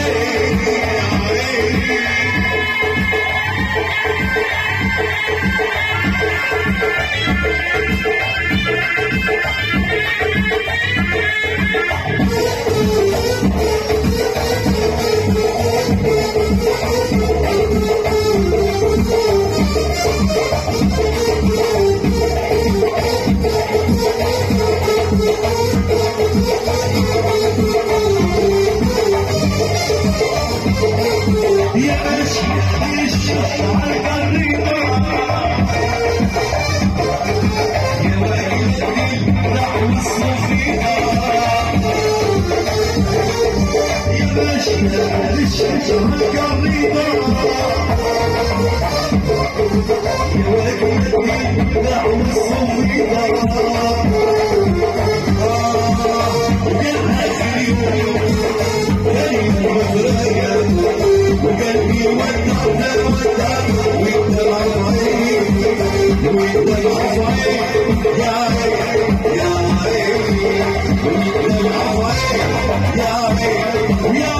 وقلبي وانت العفايف يا يا وانت العفايف يا يا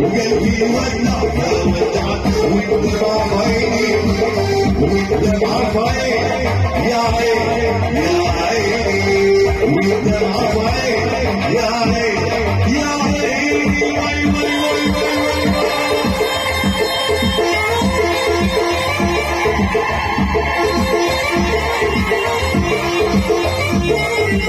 وقلبي ودع ودع والدمع عيني والدمع عيني يا عيني يا عيني والدمع عيني Thank you.